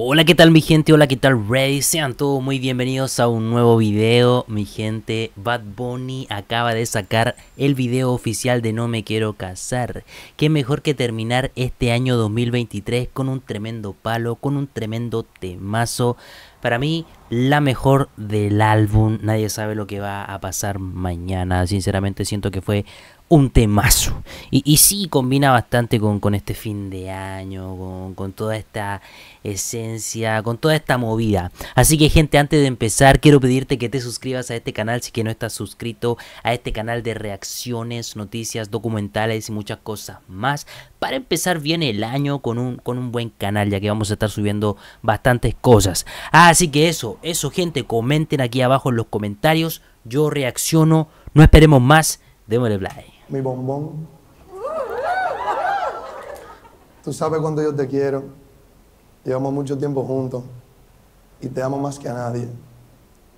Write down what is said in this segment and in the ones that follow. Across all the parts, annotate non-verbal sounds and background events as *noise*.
Hola, ¿qué tal mi gente? Hola, ¿qué tal Ready? Sean todos muy bienvenidos a un nuevo video, mi gente. Bad Bunny acaba de sacar el video oficial de No Me Quiero Casar. Qué mejor que terminar este año 2023 con un tremendo palo, con un tremendo temazo. Para mí, la mejor del álbum. Nadie sabe lo que va a pasar mañana. Sinceramente siento que fue un temazo. Y, sí combina bastante con, este fin de año, con, con, toda esta esencia, con toda esta movida. Así que gente, antes de empezar, quiero pedirte que te suscribas a este canal si que no estás suscrito a este canal de reacciones, noticias, documentales y muchas cosas más. Para empezar bien el año con un, con un buen canal, ya que vamos a estar subiendo bastantes cosas. Así que eso, eso gente, comenten aquí abajo en los comentarios. Yo reacciono, no esperemos más, démosle play mi bombón. Tú sabes cuánto yo te quiero. Llevamos mucho tiempo juntos y te amo más que a nadie.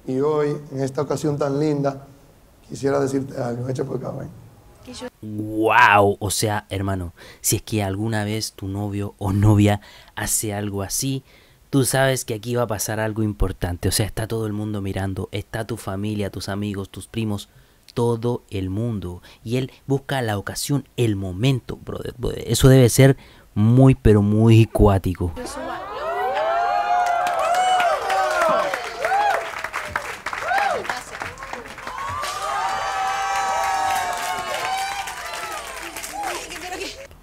Y hoy, en esta ocasión tan linda, quisiera decirte algo. Echa por ven. Wow, o sea, hermano, si es que alguna vez tu novio o novia hace algo así, tú sabes que aquí va a pasar algo importante. O sea, está todo el mundo mirando, está tu familia, tus amigos, tus primos, todo el mundo. Y él busca la ocasión, el momento, brother. Eso debe ser muy, pero muy cuático.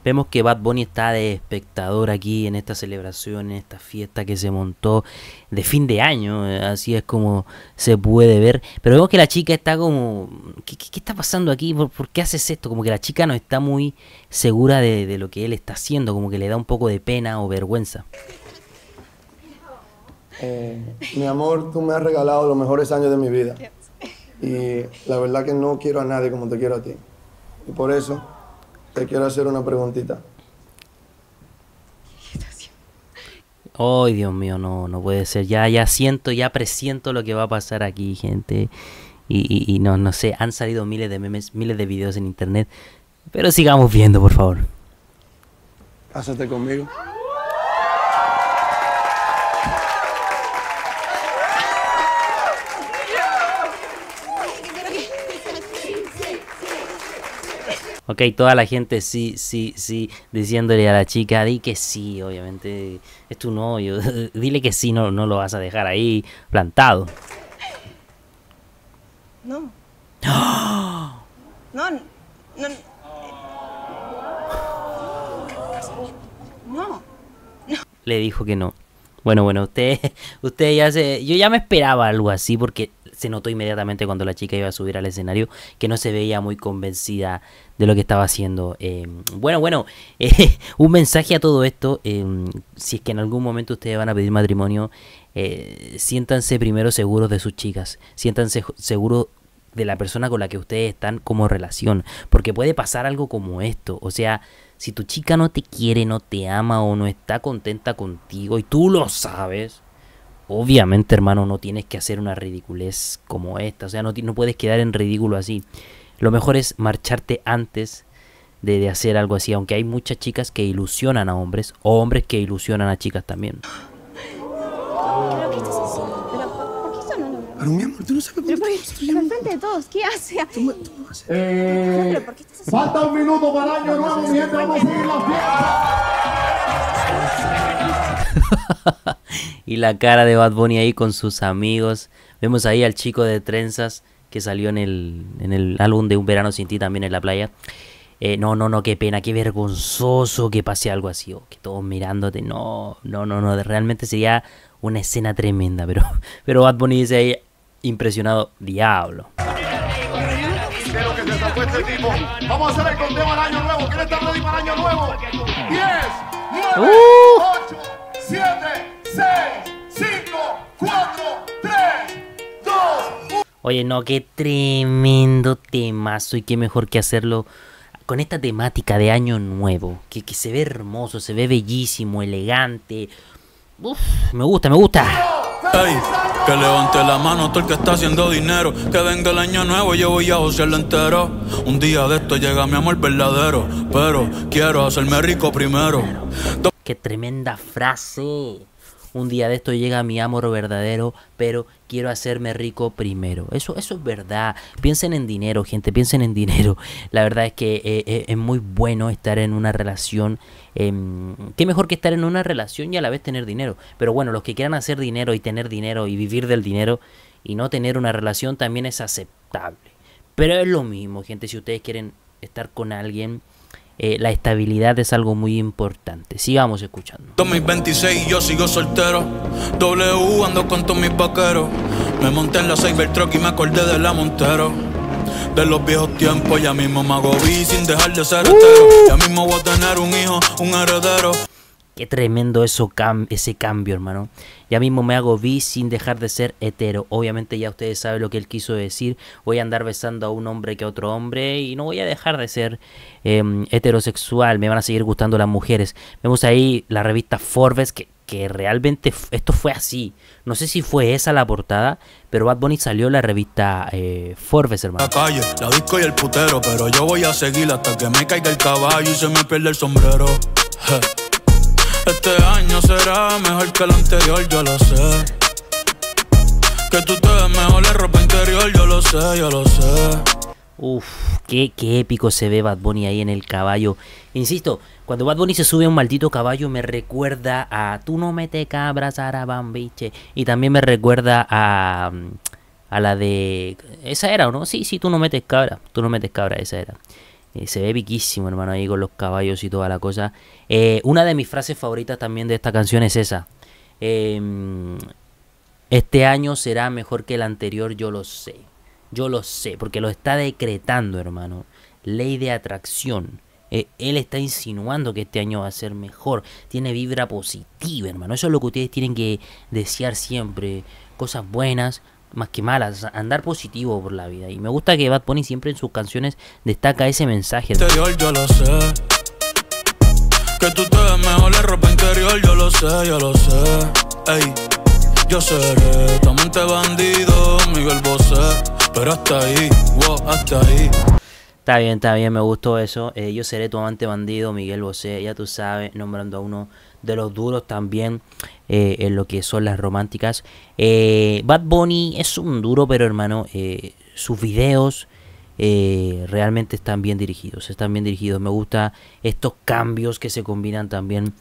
Vemos que Bad Bunny está de espectador aquí en esta celebración, en esta fiesta que se montó de fin de año, eh, así es como se puede ver. Pero vemos que la chica está como, ¿qué, qué, está pasando aquí? ¿Por, qué haces esto? Como que la chica no está muy segura de, de lo que él está haciendo, como que le da un poco de pena o vergüenza. Eh, mi amor, tú me has regalado los mejores años de mi vida. Y la verdad que no quiero a nadie como te quiero a ti. Y por eso te quiero hacer una preguntita. Ay, Dios mío, no, no puede ser. Ya, ya siento, ya presiento lo que va a pasar aquí, gente. Y, y, y no, no sé, han salido miles de memes, miles de videos en internet. Pero sigamos viendo, por favor. Cásate conmigo. Ok, toda la gente sí, sí, sí, diciéndole a la chica, di que sí, obviamente, es tu novio, *laughs* dile que sí, no, no lo vas a dejar ahí plantado. No. no, no, no. Le dijo que no. Bueno, bueno, usted, *laughs* usted ya se, yo ya me esperaba algo así porque se notó inmediatamente cuando la chica iba a subir al escenario que no se veía muy convencida de lo que estaba haciendo. Eh, bueno, bueno, *laughs* eh, un mensaje a todo esto. Eh, si es que en algún momento ustedes van a pedir matrimonio, eh, siéntanse primero seguros de sus chicas. Siéntanse seguros de la persona con la que ustedes están como relación. Porque puede pasar algo como esto. O sea, si tu chica no te quiere, no te ama o no está contenta contigo y tú lo sabes Obviamente, hermano, no tienes que hacer una ridiculez como esta. O sea, no, no puedes quedar en ridículo así. Lo mejor es marcharte antes de, de, hacer algo así. Aunque hay muchas chicas que ilusionan a hombres o hombres que ilusionan a chicas también. Creo que esto es así. Pero, ¿por qué no lo Pero mi amor, tú no sabes cómo pero al frente de todos, ¿qué hace? ¿Tú tú haces? Eh, pero ¿por qué estás así? Falta un minuto para el año nuevo, mi gente, vamos a seguir la fiesta. *laughs* y la cara de Bad Bunny ahí con sus amigos. Vemos ahí al chico de trenzas que salió en el, en el álbum de Un Verano Sin Ti también en la playa. Eh, no, no, no, qué pena, qué vergonzoso que pase algo así, oh, que todos mirándote. No, no, no, no, realmente sería una escena tremenda, pero, *laughs* pero Bad Bunny dice ahí impresionado, diablo. Quiero que se sacó este tipo. Vamos a hacer el conteo al año nuevo. ¿Quién está ready para el año nuevo? 10, 9. 8, 7, 6, 5, 4, 3, 2, 1. Oye, no, qué tremendo temazo y qué mejor que hacerlo con esta temática de año nuevo, que, que se ve hermoso, se ve bellísimo, elegante. Uf, me gusta, me gusta. Ey, que levante la mano todo el que está haciendo dinero. Que venga el año nuevo, yo voy a josearlo entero. Un día de esto llega mi amor verdadero. Pero quiero hacerme rico primero. Qué tremenda frase. un día de esto llega mi amor verdadero, pero quiero hacerme rico primero. Eso, eso es verdad. Piensen en dinero, gente, piensen en dinero. *laughs* La verdad es que eh, eh, es muy bueno estar en una relación. Em, qué mejor que estar en una relación y a la vez tener dinero. Pero bueno, los que quieran hacer dinero y tener dinero y vivir del dinero y no tener una relación también es aceptable. Pero es lo mismo, gente, si ustedes quieren estar con alguien eh, la estabilidad es algo muy importante. Sigamos escuchando. 2026 yo sigo soltero. W ando con todos mis vaqueros. Me monté en la Cybertruck y me acordé de la Montero. De los viejos tiempos, ya mismo me hago sin dejar de ser hetero. Ya mismo voy a tener un hijo, un heredero. Qué tremendo eso ese cambio, hermano. Ya mismo me hago bis sin dejar de ser hetero. Obviamente ya ustedes saben lo que él quiso decir. Voy a andar besando a un hombre que a otro hombre y no voy a dejar de ser em, heterosexual. Me van a seguir gustando las mujeres. Vemos ahí la revista Forbes que, que realmente esto fue así. No sé si fue esa la portada, pero Bad Bunny salió en la revista eh, Forbes, hermano. La calle, la disco y el putero, pero yo voy a hasta que me caiga el caballo y se me el sombrero. Este año será mejor que el anterior, yo lo sé. Que tú te ves mejor en ropa interior, yo lo sé, yo lo sé. Uf, qué, qué épico se ve Bad Bunny ahí en el caballo. Insisto, cuando Bad Bunny se sube a un maldito caballo me recuerda a Tú no metes cabras, arabambiche. Y también me recuerda a, a la de... Esa era, ¿o no? Sí, sí, tú no metes cabra. Tú no metes cabra, esa era. Eh, se ve piquísimo, hermano, ahí con los caballos y toda la cosa. Eh, una de mis frases favoritas también de esta canción es esa. Em, este año será mejor que el anterior, yo lo sé. Yo lo sé, porque lo está decretando, hermano. Ley de atracción. Eh, él está insinuando que este año va a ser mejor. Tiene vibra positiva, hermano. Eso es lo que ustedes tienen que desear siempre. Cosas buenas, más que malas, andar positivo por la vida. Y me gusta que Bad Bunny siempre en sus canciones destaca ese mensaje. Interior, yo lo sé. Que tú te ves mejor en ropa interior, yo lo sé, yo lo sé. Ey, yo seré tu amante bandido, Miguel Bosé. Pero hasta ahí, wow, hasta ahí. Está bien, está bien, me gustó eso. Eh, yo seré tu amante bandido, Miguel Bosé, ya tú sabes, nombrando a uno de los duros también eh, en lo que son las románticas. Eh, Bad Bunny es un duro, pero hermano, eh, sus videos realmente están bien dirigidos. Están bien dirigidos. Me gusta estos cambios que se combinan también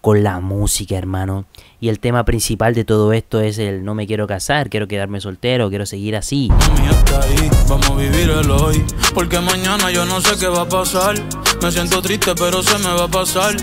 con la música, hermano. Y el tema principal de todo esto es el no me quiero casar, quiero quedarme soltero, quiero seguir así. vamos a vivir el hoy, porque mañana yo no sé qué va a pasar. Me siento triste, pero se me va a pasar.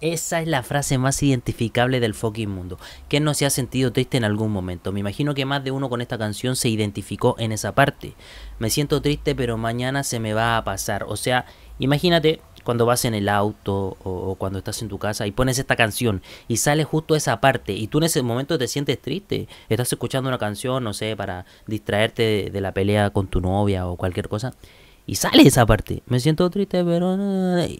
Esa es la frase más identificable del fucking mundo. ¿Quién no se ha sentido triste en algún momento? Me imagino que más de uno con esta canción se identificó en esa parte. Me siento triste pero mañana se me va a pasar. O sea, imagínate cuando vas en el auto o, cuando estás en tu casa y pones esta canción y sale justo esa parte y tú en ese momento te sientes triste. Estás escuchando una canción, no sé, para distraerte de la pelea con tu novia o cualquier cosa. Y sale esa parte. Me siento triste pero...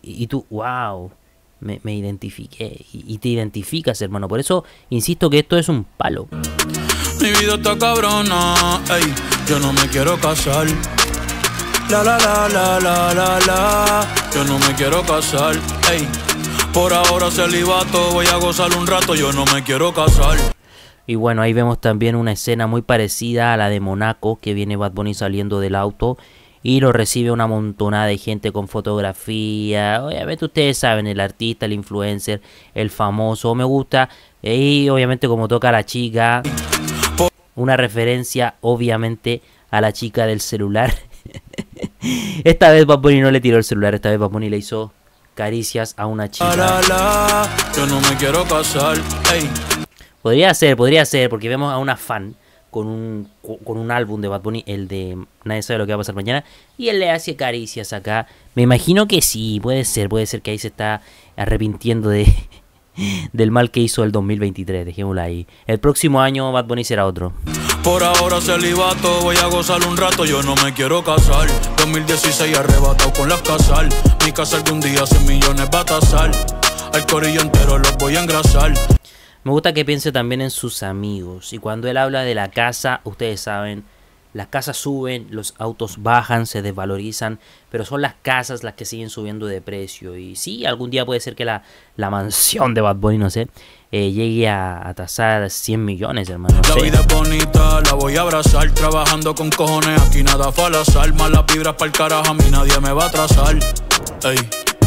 Y tú, wow me, me identifiqué y, te identificas, hermano. Por eso insisto que esto es un palo. Mi vida está cabrona, ey, yo no me quiero casar. La la la la la la la, yo no me quiero casar, ey. Por ahora celibato, voy a gozar un rato, yo no me quiero casar. Y bueno, ahí vemos también una escena muy parecida a la de Monaco, que viene Bad Bunny saliendo del auto y lo recibe una montonada de gente con fotografía. Obviamente ustedes saben, el artista, el influencer, el famoso, me gusta. Y obviamente como toca la chica, una referencia obviamente a la chica del celular. *laughs* esta vez Bad no le tiró el celular, esta vez Bad le hizo caricias a una chica. yo no me quiero casar. Podría ser, podría ser, porque vemos a una fan con un, con un álbum de Bad Bunny, el de Nadie sabe lo que va a pasar mañana, y él le hace caricias acá. Me imagino que sí, puede ser, puede ser que ahí se está arrepintiendo de *laughs* del mal que hizo el 2023, dejémoslo ahí. El próximo año Bad Bunny será otro. Por ahora celibato, voy a gozar un rato, yo no me quiero casar. 2016 arrebatado con las casal. Mi casa algún día 100 millones va a tasar. Al corillo entero los voy a engrasar. Me gusta que piense también en sus amigos. Y cuando él habla de la casa, ustedes saben, las casas suben, los autos bajan, se desvalorizan, pero son las casas las que siguen subiendo de precio. Y sí, algún día puede ser que la, la mansión de Bad Bunny, no sé, eh, llegue a, a tasar 100 millones, hermano. no La vida es bonita, la voy a abrazar Trabajando con cojones, aquí nada fue al azar Más las vibras pa'l carajo, a mí nadie me va a atrasar Ey,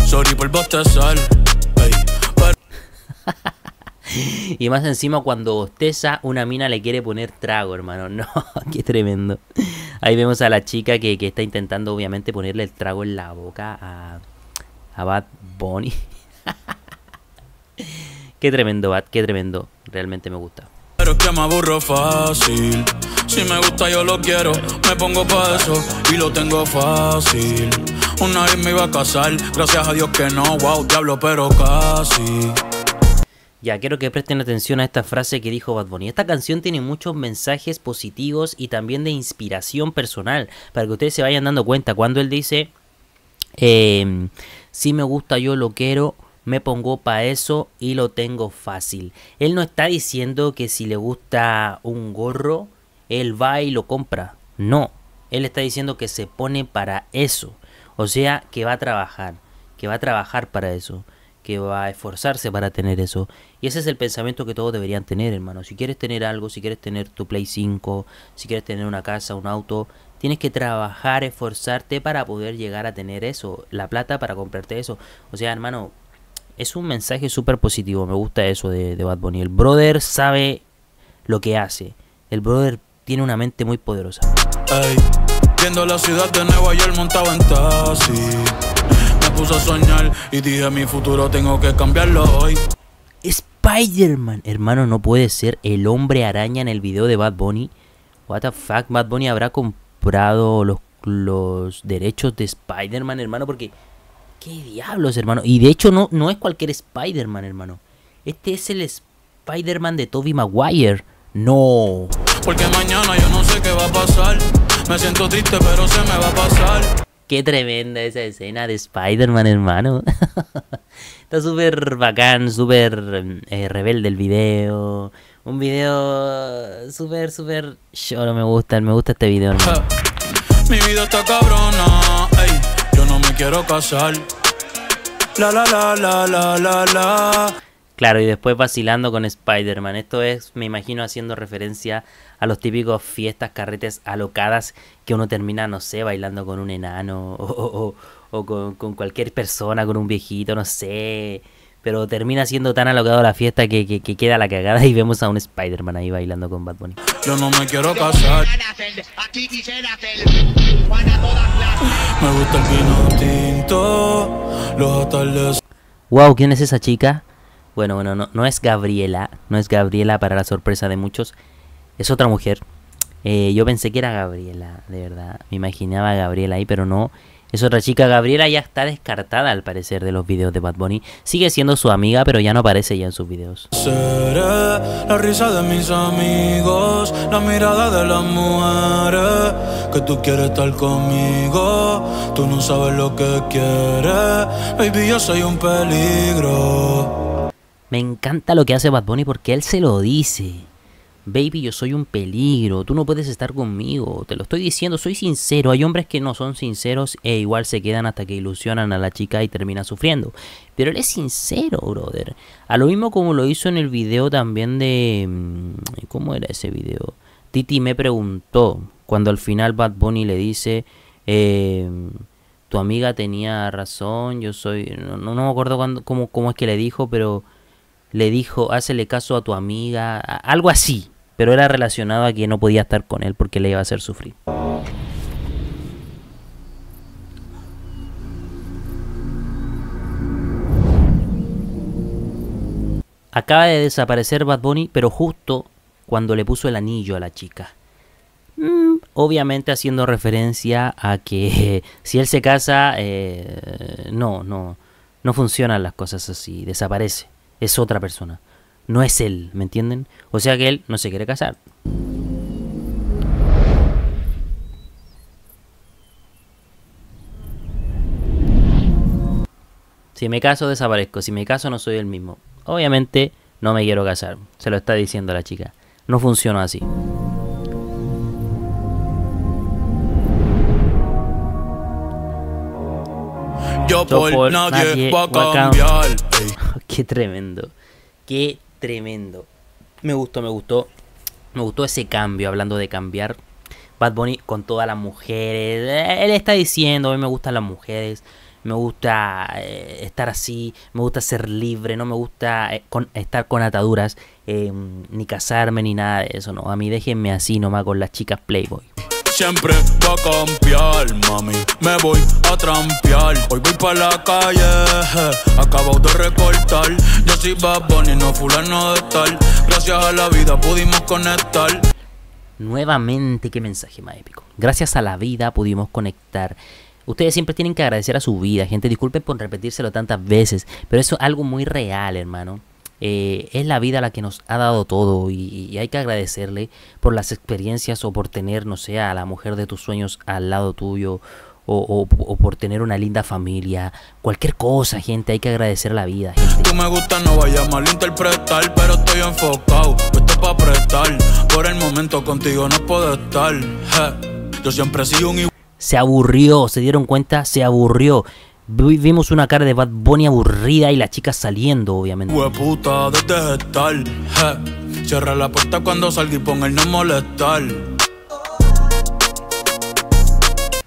sorry por bostezar Ey, pero *laughs* Y más encima cuando bosteza, una mina le quiere poner trago, hermano. *laughs* No, qué tremendo. Ahí vemos a la chica que, que está intentando, obviamente, ponerle el trago en la boca a, a Bad Bunny. *laughs* qué tremendo, Bad, qué tremendo. Realmente me gusta. Pero es que me aburro fácil. Si me gusta, yo lo quiero. Me pongo pa' eso y lo tengo fácil. Una vez me iba a casar, gracias a Dios que no. Wow, diablo, pero casi. Ya, quiero que presten atención a esta frase que dijo Bad Bunny. Esta canción tiene muchos mensajes positivos y también de inspiración personal. Para que ustedes se vayan dando cuenta. Cuando él dice, eh, si me gusta yo lo quiero, me pongo pa' eso y lo tengo fácil. Él no está diciendo que si le gusta un gorro, él va y lo compra. No, él está diciendo que se pone para eso. O sea, que va a trabajar, que va a trabajar para eso, que va a esforzarse para tener eso. Y ese es el pensamiento que todos deberían tener, hermano. Si quieres tener algo, si quieres tener tu Play 5, si quieres tener una casa, un auto, tienes que trabajar, esforzarte para poder llegar a tener eso, la plata para comprarte eso. O sea, hermano, es un mensaje súper positivo. Me gusta eso de, de Bad Bunny. El brother sabe lo que hace. El brother tiene una mente muy poderosa. Ey, viendo la ciudad de Nueva York montado en taxi. Me puse a soñar y dije mi futuro tengo que cambiarlo hoy. Spider-Man, hermano, no puede ser el hombre araña en el video de Bad Bunny. What the fuck, Bad Bunny habrá comprado los, los derechos de Spider-Man, hermano, porque qué diablos, hermano. Y de hecho no, no es cualquier Spider-Man, hermano. Este es el Spider-Man de Tobey Maguire. No. Porque mañana yo no sé qué va a pasar. Me siento triste, pero se me va a pasar. Qué tremenda esa escena de Spider-Man, hermano. *laughs* Está súper bacán, súper eh, rebelde el video. Un video súper, súper... Yo no me gusta, me gusta este video, hermano. *laughs* Mi vida está cabrona. Yo no me quiero casar. La la la la la la la. Claro, y después vacilando con Spider-Man. Esto es, me imagino, haciendo referencia a los típicos fiestas, carretes alocadas que uno termina, no sé, bailando con un enano *laughs* o, o- o- o con, con cualquier persona, con un viejito, no sé. Pero termina siendo tan alocado la fiesta que, que- que queda la cagada y vemos a un Spider-Man ahí bailando con Bad Bunny. Yo no me quiero casar. Me gusta el vino tinto. Los. Wow, ¿quién es esa chica? Bueno, bueno, no, no es Gabriela, no es Gabriela para la sorpresa de muchos, es otra mujer. Eh, yo pensé que era Gabriela, de verdad, me imaginaba Gabriela ahí, pero no, es otra chica. Gabriela ya está descartada al parecer de los videos de Bad Bunny. Sigue siendo su amiga, pero ya no aparece ya en sus videos. Seré la risa de mis amigos, la mirada de las mujeres. Que tú quieres estar conmigo, tú no sabes lo que quieres. Baby, yo soy un peligro. Me encanta lo que hace Bad Bunny porque él se lo dice. Baby, yo soy un peligro, tú no puedes estar conmigo, te lo estoy diciendo, soy sincero. Hay hombres que no son sinceros e igual se quedan hasta que ilusionan a la chica y termina sufriendo. Pero él es sincero, brother. A lo mismo como lo hizo en el video también de... mm, ¿Cómo era ese video? Titi me preguntó cuando al final Bad Bunny le dice... eh, tu amiga tenía razón, yo soy... No, no me acuerdo cuándo- cómo, cómo es que le dijo, pero le dijo, hácele caso a tu amiga, algo así, pero era relacionado a que no podía estar con él porque le iba a hacer sufrir. Acaba de desaparecer Bad Bunny, pero justo cuando le puso el anillo a la chica. Mm, obviamente haciendo referencia a que *laughs* si él se casa, eh, no, no, no funcionan las cosas así, desaparece, es otra persona, no es él, ¿me entienden? O sea que él no se quiere casar. Si me caso, desaparezco. Si me caso, no soy el mismo. Obviamente, no me quiero casar. Se lo está diciendo la chica. No funciona así. Yo por por nadie, nadie va a cambiar. *laughs* Qué tremendo. Qué tremendo. Me gustó, me gustó. Me gustó ese cambio, hablando de cambiar. Bad Bunny con todas las mujeres. Él está diciendo, a mí me gustan las mujeres. Me gusta eh, estar así. Me gusta ser libre. No me gusta eh, con- estar con ataduras. eh, ni casarme, ni nada de eso. No, a mí déjenme así nomás con las chicas Playboy. Siempre va a cambiar, mami. Me voy a trampear. Hoy voy para la calle. Acabo de recortar. Yo soy Bad Bunny, no fulano de tal. Gracias a la vida pudimos conectar. Nuevamente, qué mensaje más épico. Gracias a la vida pudimos conectar. Ustedes siempre tienen que agradecer a su vida, gente. Disculpen por repetírselo tantas veces, pero eso es algo muy real, hermano. Eh, es la vida la que nos ha dado todo y, y hay que agradecerle por las experiencias o por tener, no sé, a la mujer de tus sueños al lado tuyo o, o- o por tener una linda familia. Cualquier cosa, gente, hay que agradecer la vida, gente. Tú me gusta, no vayas a malinterpretar, pero estoy enfocado, puesto pa' prestar. Por el momento contigo no puedo estar. je. Yo siempre he sido un Se aburrió, se dieron cuenta, se aburrió. Vi- Vimos una cara de Bad Bunny aburrida y la chica saliendo, obviamente. puta desde estar. je. Cierra la puerta cuando salga y pon el no molestar.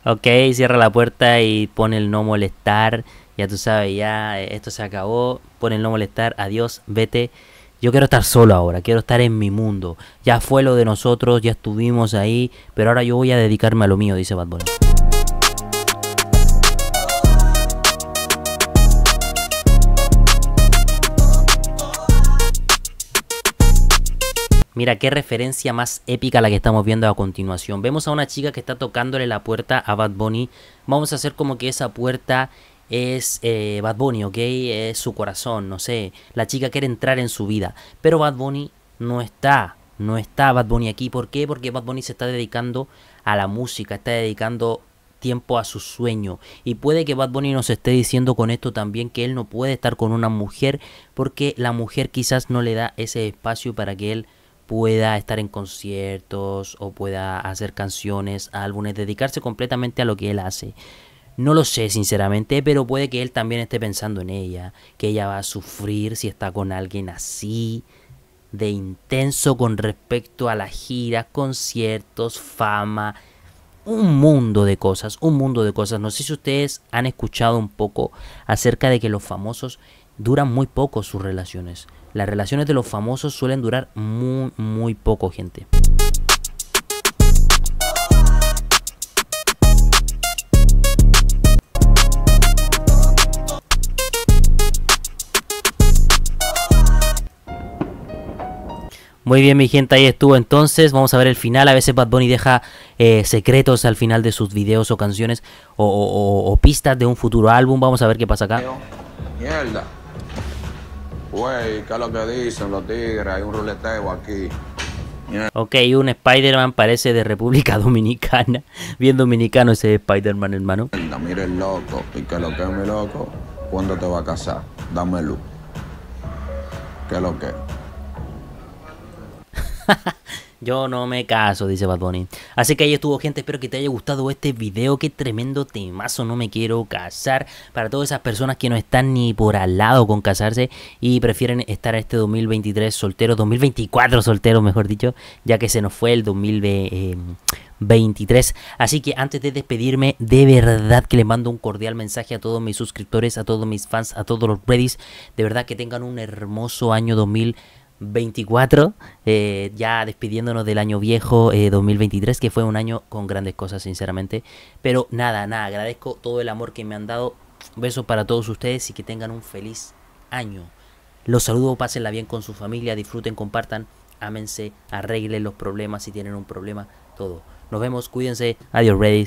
Ok, cierra la puerta y pone el no molestar. Ya tú sabes, ya eh, esto se acabó. Pone el no molestar, adiós, vete. Yo quiero estar solo ahora, quiero estar en mi mundo. Ya fue lo de nosotros, ya estuvimos ahí, pero ahora yo voy a dedicarme a lo mío, dice Bad Bunny. Mira qué referencia más épica la que estamos viendo a continuación. Vemos a una chica que está tocándole la puerta a Bad Bunny. Vamos a hacer como que esa puerta es eh, Bad Bunny, ¿ok? Es su corazón, no sé. La chica quiere entrar en su vida. Pero Bad Bunny no está. No está Bad Bunny aquí. ¿Por qué? Porque Bad Bunny se está dedicando a la música. Está dedicando tiempo a su sueño. Y puede que Bad Bunny nos esté diciendo con esto también que él no puede estar con una mujer porque la mujer quizás no le da ese espacio para que él pueda estar en conciertos o pueda hacer canciones, álbumes, dedicarse completamente a lo que él hace. No lo sé sinceramente, pero puede que él también esté pensando en ella, que ella va a sufrir si está con alguien así de intenso con respecto a las giras, conciertos, fama, un mundo de cosas, un mundo de cosas. No sé si ustedes han escuchado un poco acerca de que los famosos duran muy poco sus relaciones. Las relaciones de los famosos suelen durar muy, muy poco, gente. Muy bien, mi gente, ahí estuvo entonces. Vamos a ver el final. A veces Bad Bunny deja eh, secretos al final de sus videos o canciones o, o- pistas de un futuro álbum. Vamos a ver qué pasa acá. Mierda. Güey, ¿qué es lo que dicen los tigres? Hay un ruleteo aquí. Ok, un Spider-Man parece de República *laughs* Dominicana. Bien dominicano ese Spider-Man, hermano. Mira el loco. ¿Y qué es lo que es mi loco? ¿Cuándo te va a casar? Dame luz. ¿Qué es lo que? *laughs* Yo no me caso, dice Bad Bunny. Así que ahí estuvo, gente. Espero que te haya gustado este video. Qué tremendo temazo. No me quiero casar. Para todas esas personas que no están ni por al lado con casarse y prefieren estar este 2023 solteros, 2024 solteros, mejor dicho, ya que se nos fue el 2023. Así que antes de despedirme, de verdad que les mando un cordial mensaje a todos mis suscriptores, a todos mis fans, a todos los readies. De verdad que tengan un hermoso año 2023. 24, eh, ya despidiéndonos del año viejo eh, 2023, que fue un año con grandes cosas, sinceramente. Pero nada, nada, agradezco todo el amor que me han dado. Besos para todos ustedes y que tengan un feliz año. Los saludo, pásenla bien con su familia, disfruten, compartan, ámense, arreglen los problemas si tienen un problema, todo. Nos vemos, cuídense, adiós, ready.